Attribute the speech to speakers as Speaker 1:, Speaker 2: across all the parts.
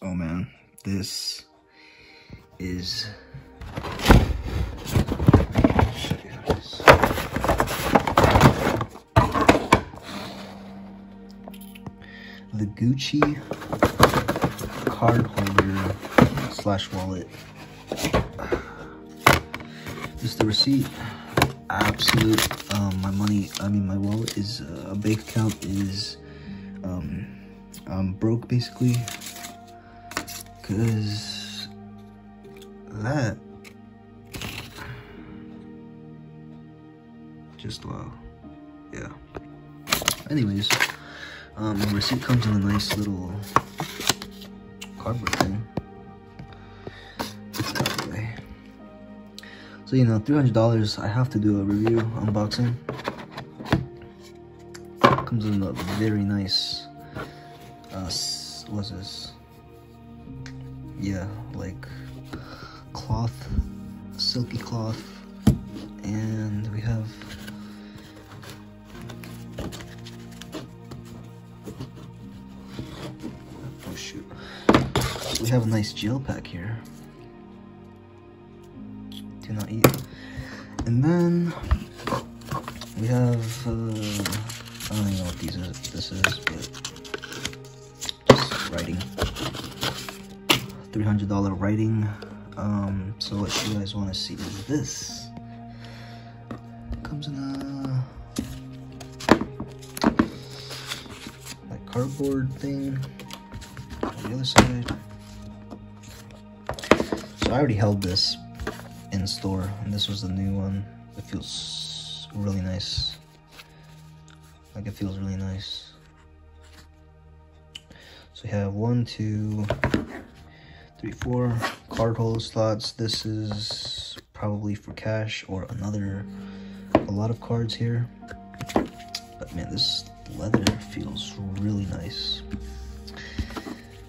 Speaker 1: Oh man, this is the Gucci card holder slash wallet. This is the receipt. Absolute. Um, my money. I mean, my wallet is uh, a bank account is um, I'm broke basically because that just wow. Yeah. Anyways. Um, the receipt comes in a nice little cardboard thing. So, you know, $300, I have to do a review unboxing. Comes in a very nice, uh, what's this? Yeah, like cloth, silky cloth. And we have oh shoot, we have a nice gel pack here. Do not eat. And then we have, uh, I don't even know what these is, this is, but $300 writing. Um, so what you guys want to see is this. Comes in a like cardboard thing on the other side. So I already held this in store, and this was the new one. It feels really nice. Like it feels really nice. So we have one, two, three, four card holder slots. This is probably for cash or another, a lot of cards here. But man, this leather feels really nice.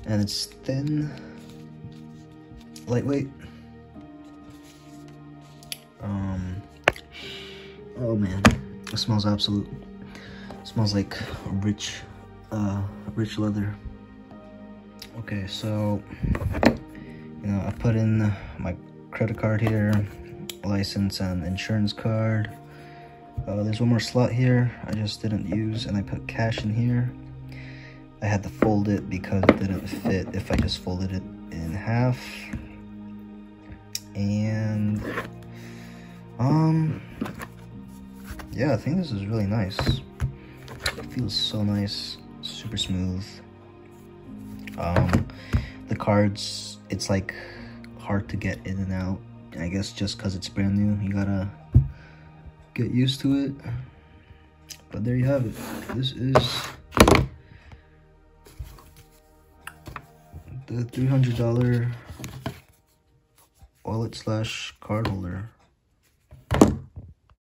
Speaker 1: And it's thin lightweight. Um, oh man, it smells absolute. It smells like rich, uh, rich leather. Okay, so, put in my credit card here, license and insurance card. Uh, there's one more slot here I just didn't use and I put cash in here. I had to fold it because it didn't fit if I just folded it in half and um yeah i think this is really nice it feels so nice super smooth um the cards it's like hard to get in and out i guess just because it's brand new. You gotta get used to it. But there you have it. This is the $300 wallet slash card holder